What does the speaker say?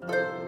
you